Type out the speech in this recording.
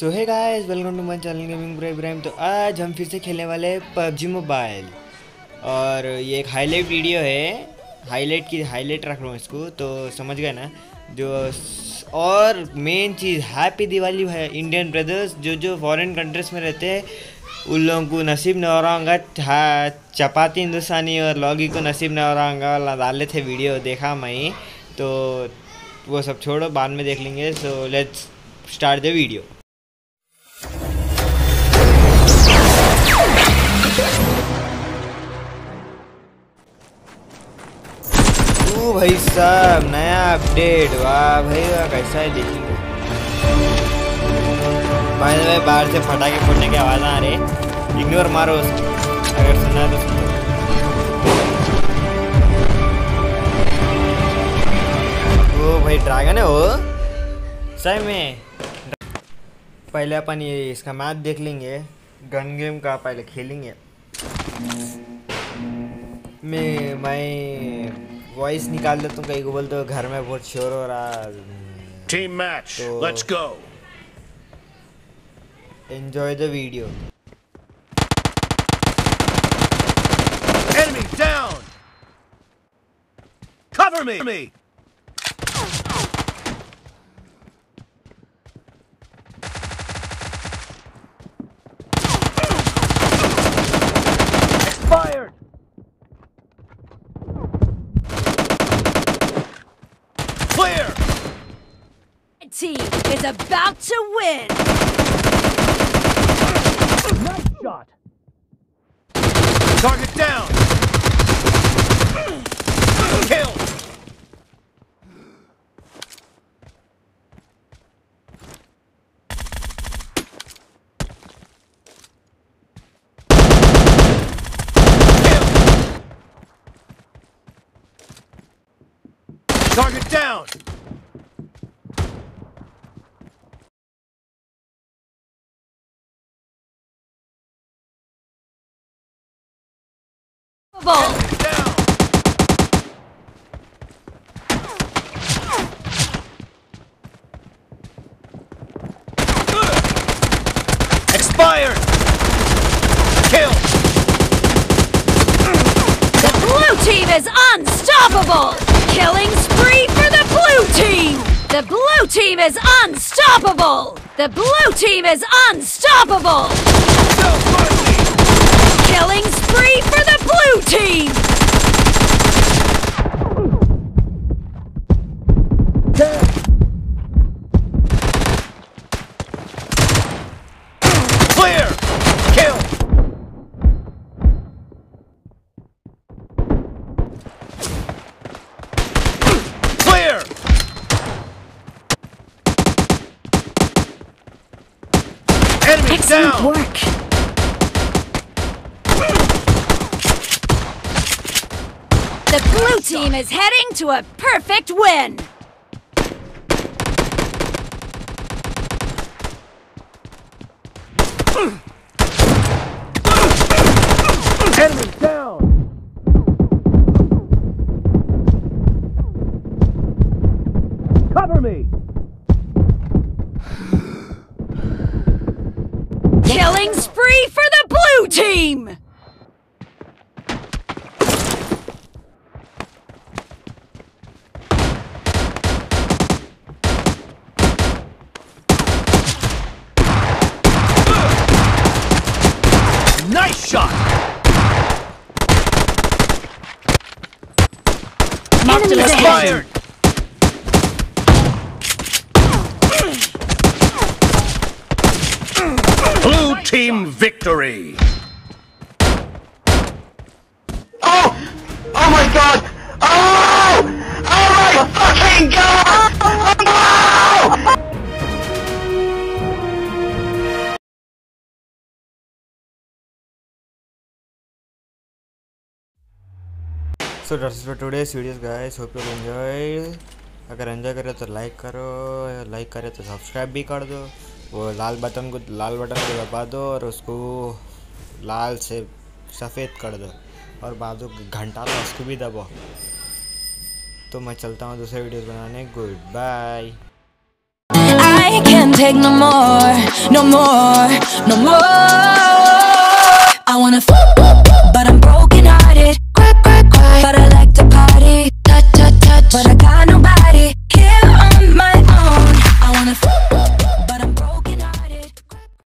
So hi guys welcome to my channel gaming bro Ibrahim तो आज हम फिर से खेलने वाले हैं पबजी मोबाइल और ये एक हाईलाइट वीडियो है हाईलाइट की हाईलाइट रख रहा हूँ इसको तो समझ गए ना जो और मेन चीज़ हैप्पी दिवाली है इंडियन ब्रदर्स जो जो फॉरेन कंट्रीज़ में रहते हैं उन लोगों को नसीब न हो रहा होगा चपाती हिंदुस्तानी और लॉगी को नसीब न हो रहा होगा डाले थे वीडियो देखा मैं तो वो सब छोड़ो बाद में देख लेंगे so let's start the video ओ भाई साहब नया अपडेट वाह भाई वाह कैसा है देखिए भाई भाई बाहर से फटाके फोड़ने की आवाज़ आ रही है इग्नोर मारो उसको अगर सुना तो सुनो ओ भाई ड्रैगन है वो सही में पहले अपन ये इसका मैच देख लेंगे गन गेम का पहले खेलेंगे मैं मैं वॉइस निकाल दो तुम कहीं को बोल तो घर में बहुत शोर हो रहा team match let's go enjoy the video enemy down cover me team is about to win! Nice shot! Target down! Kill! Kill! Target down! Expired! Kill! The blue team is unstoppable! Killing spree for the blue team! The blue team is unstoppable! The blue team is unstoppable! No. down. work! The blue team is heading to a perfect win! Enemy down! Cover me! team! Nice shot! Marked a location. Team victory! Oh! Oh my god! Oh! Oh my fucking god! Oh! So that's for today's videos guys hope you enjoy अगर enjoy करे तो like करो like करे तो subscribe भी कर दो वो लाल बटन को लाल बटन को दबा दो और उसको लाल से सफ़ेद कर दो और बाद घंटा लो उसको भी दबाओ तो मैं चलता हूँ दूसरे वीडियोस बनाने good bye I can't take no more, no more, no more. I wanna.